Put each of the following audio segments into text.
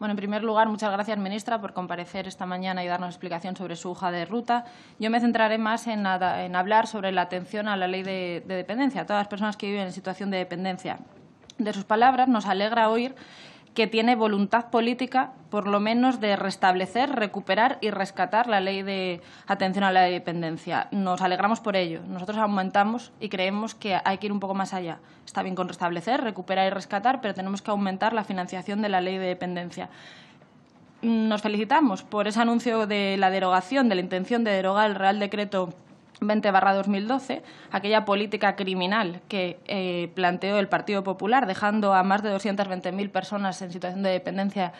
Bueno, en primer lugar, muchas gracias, ministra, por comparecer esta mañana y darnos explicación sobre su hoja de ruta. Yo me centraré más en, hablar sobre la atención a la ley de, de dependencia, a todas las personas que viven en situación de dependencia. De sus palabras nos alegra oír que tiene voluntad política, por lo menos, de restablecer, recuperar y rescatar la ley de atención a la dependencia. Nos alegramos por ello. Nosotros aumentamos y creemos que hay que ir un poco más allá. Está bien con restablecer, recuperar y rescatar, pero tenemos que aumentar la financiación de la ley de dependencia. Nos felicitamos por ese anuncio de la derogación, de la intención de derogar el Real Decreto 20-2012, aquella política criminal que eh, planteó el Partido Popular, dejando a más de 220.000 personas en situación de dependencia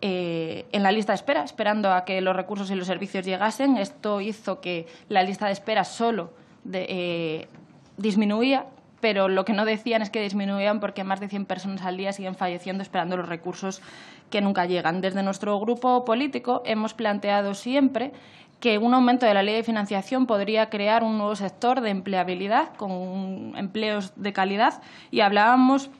eh, en la lista de espera, esperando a que los recursos y los servicios llegasen. Esto hizo que la lista de espera solo eh, disminuía, pero lo que no decían es que disminuían porque más de 100 personas al día siguen falleciendo esperando los recursos que nunca llegan. Desde nuestro grupo político hemos planteado siempre que un aumento de la ley de financiación podría crear un nuevo sector de empleabilidad con empleos de calidad y hablábamos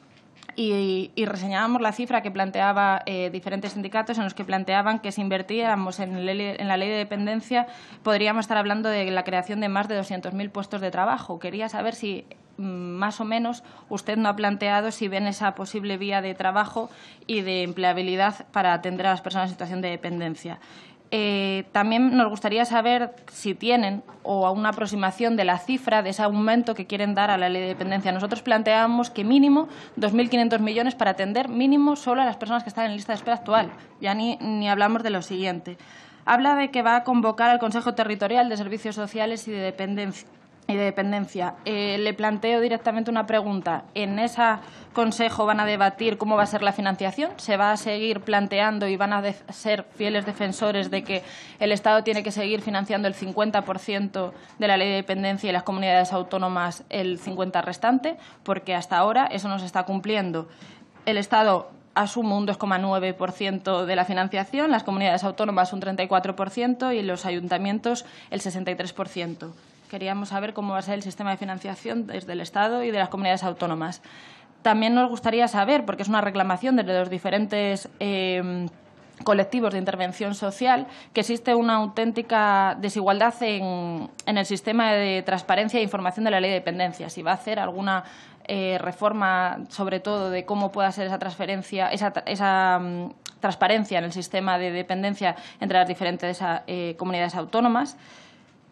y, reseñábamos la cifra que planteaba eh, diferentes sindicatos en los que planteaban que si invertíamos en, en, la ley de dependencia podríamos estar hablando de la creación de más de 200.000 puestos de trabajo. Quería saber si más o menos usted no ha planteado si ven esa posible vía de trabajo y de empleabilidad para atender a las personas en situación de dependencia. Eh, también nos gustaría saber si tienen o una aproximación de la cifra de ese aumento que quieren dar a la ley de dependencia. Nosotros planteamos que mínimo 2.500 millones para atender mínimo solo a las personas que están en lista de espera actual. Ya ni, ni hablamos de lo siguiente. Habla de que va a convocar al Consejo Territorial de Servicios Sociales y de Dependencia y de dependencia. Eh, le planteo directamente una pregunta. ¿En ese consejo van a debatir cómo va a ser la financiación? ¿Se va a seguir planteando y van a ser fieles defensores de que el Estado tiene que seguir financiando el 50% de la ley de dependencia y las comunidades autónomas el 50% restante? Porque hasta ahora eso no se está cumpliendo. El Estado asume un 2,9% de la financiación, las comunidades autónomas un 34% y los ayuntamientos el 63% queríamos saber cómo va a ser el sistema de financiación desde el Estado y de las comunidades autónomas. También nos gustaría saber, porque es una reclamación desde los diferentes eh, colectivos de intervención social, que existe una auténtica desigualdad en, el sistema de transparencia e información de la ley de dependencia. Si va a hacer alguna eh, reforma, sobre todo, de cómo pueda ser esa transferencia, esa, mm, transparencia en el sistema de dependencia entre las diferentes eh, comunidades autónomas.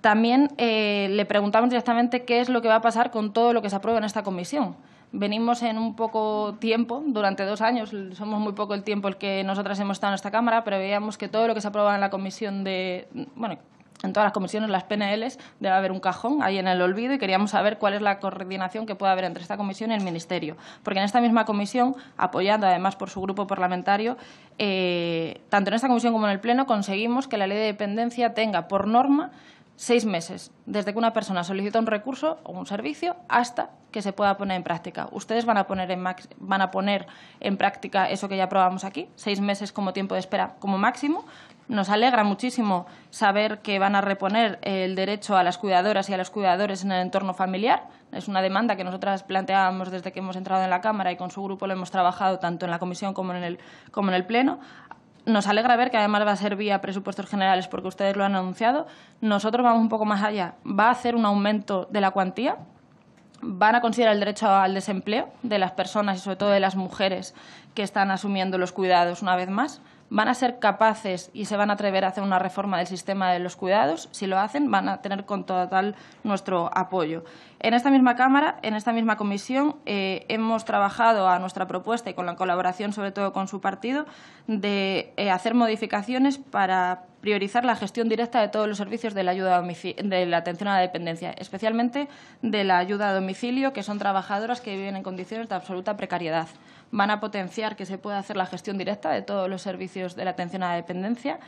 También eh, le preguntamos directamente qué es lo que va a pasar con todo lo que se aprueba en esta comisión. Venimos en un poco tiempo, durante dos años, somos muy poco el tiempo el que nosotras hemos estado en esta Cámara, pero veíamos que todo lo que se aprueba en la comisión de, bueno, en todas las comisiones, las PNLs, debe haber un cajón ahí en el olvido y queríamos saber cuál es la coordinación que puede haber entre esta comisión y el Ministerio. Porque en esta misma comisión, apoyando además por su grupo parlamentario, eh, tanto en esta comisión como en el Pleno, conseguimos que la ley de dependencia tenga por norma seis meses desde que una persona solicita un recurso o un servicio hasta que se pueda poner en práctica. Ustedes van a poner en, van a poner en práctica eso que ya aprobamos aquí, seis meses como tiempo de espera como máximo. Nos alegra muchísimo saber que van a reponer el derecho a las cuidadoras y a los cuidadores en el entorno familiar. Es una demanda que nosotras planteábamos desde que hemos entrado en la Cámara y con su grupo lo hemos trabajado tanto en la Comisión como en el, como en el Pleno nos alegra ver que además va a ser vía presupuestos generales porque ustedes lo han anunciado. Nosotros vamos un poco más allá. Va a hacer un aumento de la cuantía. Van a considerar el derecho al desempleo de las personas y sobre todo de las mujeres que están asumiendo los cuidados una vez más van a ser capaces y se van a atrever a hacer una reforma del sistema de los cuidados. Si lo hacen, van a tener con total nuestro apoyo. En esta misma Cámara, en esta misma comisión, eh, hemos trabajado a nuestra propuesta y con la colaboración, sobre todo con su partido, de eh, hacer modificaciones para priorizar la gestión directa de todos los servicios de la, ayuda de la atención a la dependencia, especialmente de la ayuda a domicilio, que son trabajadoras que viven en condiciones de absoluta precariedad van a potenciar que se pueda hacer la gestión directa de todos los servicios de la atención a la dependencia.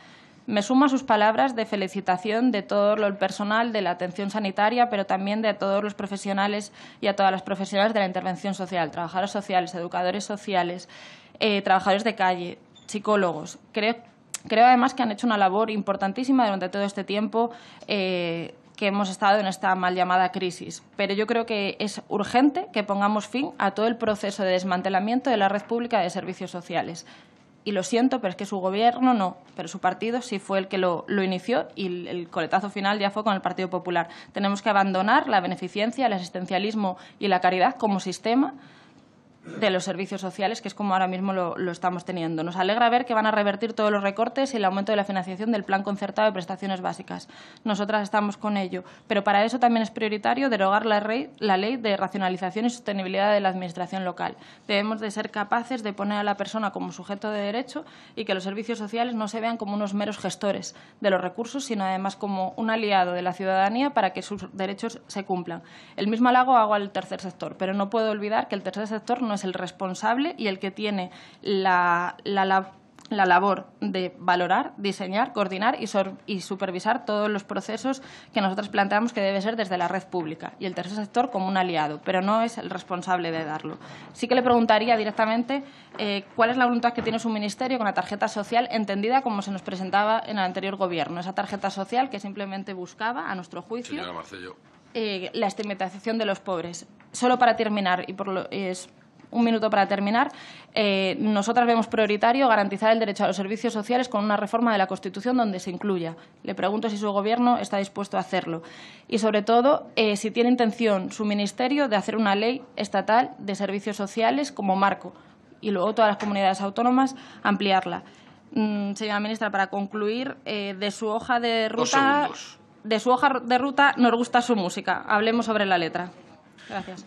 Me sumo a sus palabras de felicitación de todo el personal de la atención sanitaria, pero también de todos los profesionales y a todas las profesionales de la intervención social, trabajadores sociales, educadores sociales, eh, trabajadores de calle, psicólogos. Creo, creo además que han hecho una labor importantísima durante todo este tiempo. Eh, que hemos estado en esta mal llamada crisis. Pero yo creo que es urgente que pongamos fin a todo el proceso de desmantelamiento de la red pública de servicios sociales. y lo siento, pero es que su gobierno no, pero su partido sí fue el que lo, inició y el, el, coletazo final ya fue con el Partido Popular. Tenemos que abandonar la beneficencia, el asistencialismo y la caridad como sistema de los servicios sociales, que es como ahora mismo lo, estamos teniendo. Nos alegra ver que van a revertir todos los recortes y el aumento de la financiación del Plan Concertado de Prestaciones Básicas. Nosotras estamos con ello, pero para eso también es prioritario derogar la, rey, la ley de racionalización y sostenibilidad de la Administración local. Debemos de ser capaces de poner a la persona como sujeto de derecho y que los servicios sociales no se vean como unos meros gestores de los recursos, sino además como un aliado de la ciudadanía para que sus derechos se cumplan. El mismo halago hago al tercer sector, pero no puedo olvidar que el tercer sector no es el responsable y el que tiene la, la, la, la labor de valorar, diseñar, coordinar y, sor, y, supervisar todos los procesos que nosotros planteamos que debe ser desde la red pública y el tercer sector como un aliado, pero no es el responsable de darlo. Sí que le preguntaría directamente eh, cuál es la voluntad que tiene su ministerio con la tarjeta social entendida como se nos presentaba en el anterior gobierno, esa tarjeta social que simplemente buscaba, a nuestro juicio, eh, la estigmatización de los pobres. Solo para terminar, y por lo, es un minuto para terminar. Eh, nosotras vemos prioritario garantizar el derecho a los servicios sociales con una reforma de la Constitución donde se incluya. Le pregunto si su Gobierno está dispuesto a hacerlo. Y, sobre todo, eh, si tiene intención su Ministerio de hacer una ley estatal de servicios sociales como marco y luego todas las comunidades autónomas ampliarla. Mm, señora ministra, para concluir, eh, de su hoja de ruta, de su hoja de ruta nos gusta su música. Hablemos sobre la letra. Gracias.